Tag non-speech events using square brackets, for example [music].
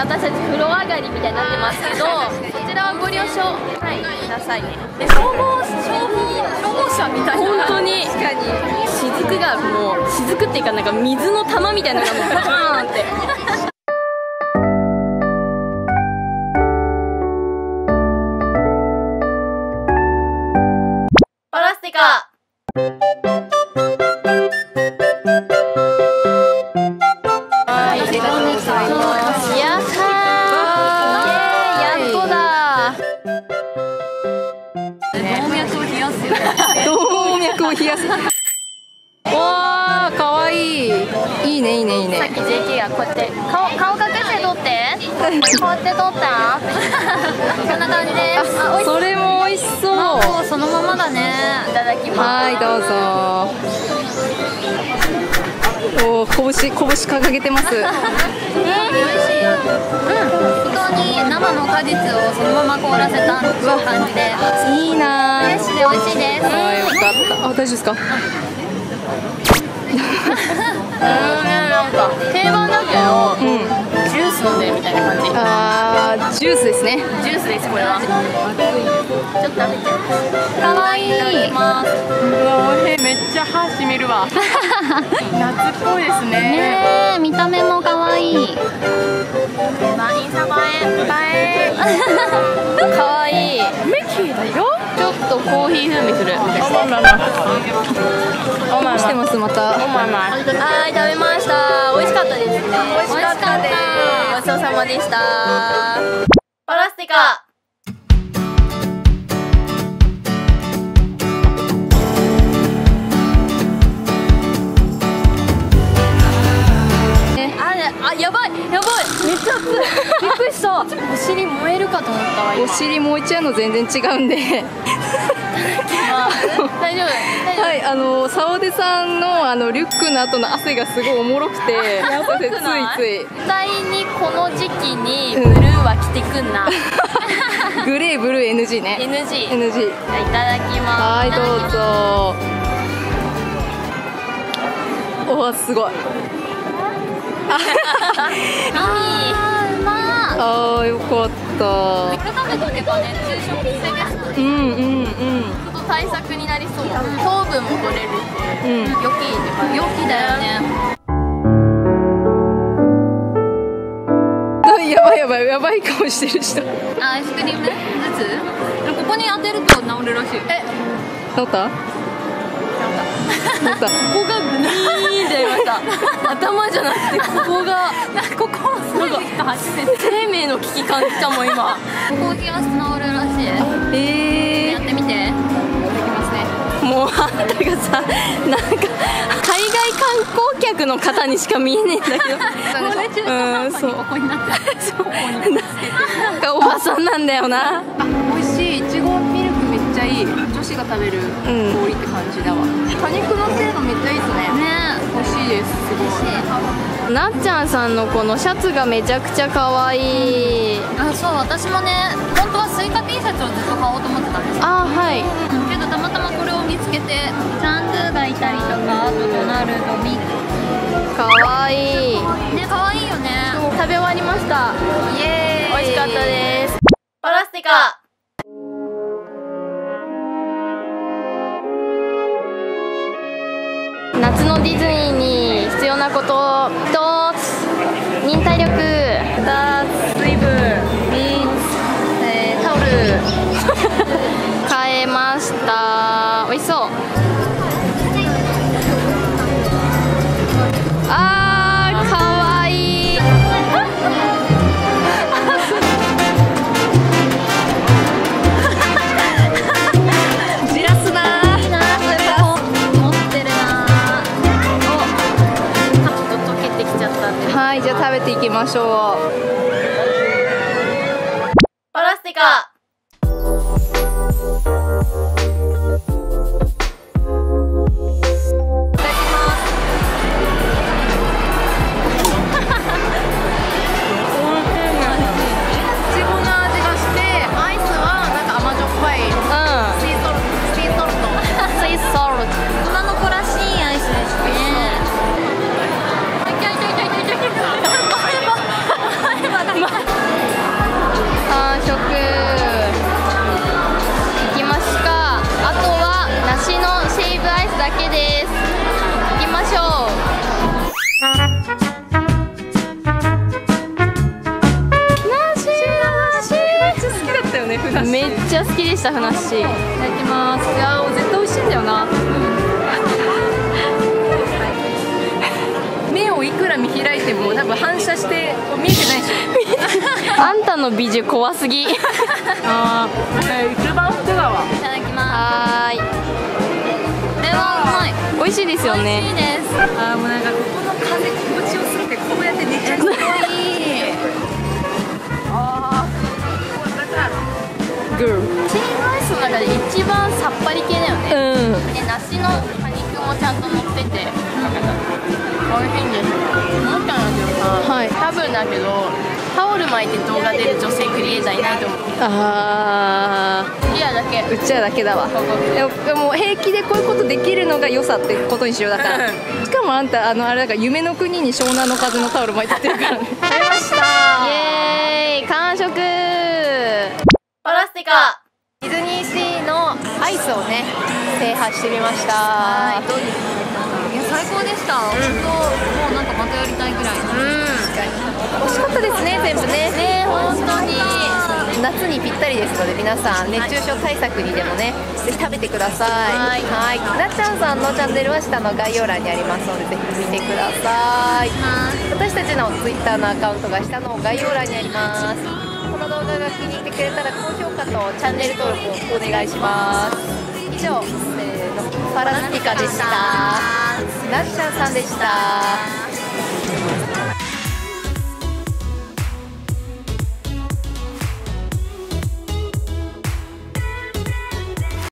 私たち風呂上がりみたいになってますけどそちらはご了承はいくださいね。消防消防消防車みたいな。本当に。確かに。雫がもう雫っていうかなんか水の玉みたいなのがもうバーンって。パラスティカすよ。動脈を冷やす。わあかわいい。いいねいいねいいね。さっき JK がこうやって顔顔隠して撮って。こうやって撮った？こんな感じです。それも美味しそう。もうそのままだね。いいただきます。はいどうぞ。おー拳拳掲げてます。美味しい。うん。本当に生の果実をそのまま凍らせた感じで。いいなで美味しいです。あーよかったあ大丈夫ですか？なん。か定番だけどうんジュース飲んでるみたいな感じ。あージュースですね。ジュースですこれは。ちょっと食べて。かわい。いいただきます。めっちゃ歯しみるわ。夏っぽいですね。ねえ見た目もかわい。いマインサ映え。映え。[laughs] かわい。いメキだよっとコーヒー風味する。あまあま。あまましてます？また。おまま。はい食べました。美味しかったですね。美味しかったです。ごちそうさまでした。パラスティカ今。お尻もう一夜の全然違うんで。あ大丈夫。大丈夫。はいあの沙織さんのあのリュックの後の汗がすごいおもろくて。やばくない？つい絶対にこの時期にブルーは着てくんな、つ [laughs] いグレーブルー NG ね。NG NG いただきます。はいどうぞ。おわすごい。海ああーよかった。食べとけば熱中症防げそううんうん。ちょっと対策になりそう。糖分も取れるしうん。うん良きって感じ良きだよねあやばいやばいやばい顔してる人。あアイスクリームずつ。ここに当てると治るらしい。え治った治ったここがグリーンでまた。[laughs] 頭じゃなくてここが。[laughs] ここをすいた初めて生命の危機感じたもん今ここを冷やすと治るらしいやえってみてできますね。もうあんたがさなんか海外観光客の方にしか見えねえんだけど。これ中途半端にここになって。るそうなんかおばさんなんだよな。あ美味しいいちごミルクめっちゃいい。女子が食べるうん。氷って感じだわ、果肉のせるのめっちゃいいですね。ねしいです。すごいなっちゃんさんのこのシャツがめちゃくちゃ可愛い。あそう私もね本当はスイカ T シャツをずっと買おうと思ってたんです。よあはい。うんけどたまたまこれを見つけてチャンドゥがいたりとかあとドナルドミッ可愛い。ね可愛いよね。食べ終わりました。イエーイ。美味しかったです。パラスティカことはいじゃあ食べていきましょう。パラスティカ。ゃ好きでしたふなっしーいただきます。いやー絶対美味しいんだよな、目をいくら見開いても多分反射して見えてないでし。ょ [laughs] あんたの美女怖すぎ。あー一番福川いただきまはーい。すこれはうまい。美味しいですよ美味しねいです。あーもうなんかここの風心地よすぎてこうやって寝ちゃいそうチーズアイスの中で一番さっぱり系だよね。うん。で梨の果肉もちゃんと乗ってて。美味しいんです思ったんだけどさ、はい。多分だけどタオル巻いて動画出る女性クリエイターいないと思う。あリアだけ。ーうちらだけだわ。でも平気でこういうことできるのが良さってことにしよう。だからしかもあんたあのあれだから夢の国に湘南の風のタオル巻いてってるからね。[laughs] 食べました。イエーイ。完食スティカディズニーシーのアイスをね制覇してみました。はい。どうですかいや最高でした、本当もうなんかまたやりたいぐらいうん。美味しかったですね。全部ね。ね本当に。夏にぴったりですので皆さん熱中症対策にでもねぜひ食べてください。はい。なっちゃんさんのチャンネルは下の概要欄にありますのでぜひ見てください。私たちの Twitter のアカウントが下の概要欄にあります動画が気に入ってくれたら高評価とチャンネル登録をお願いします。以上せーのパラナティカでした。なっちゃんさんでした。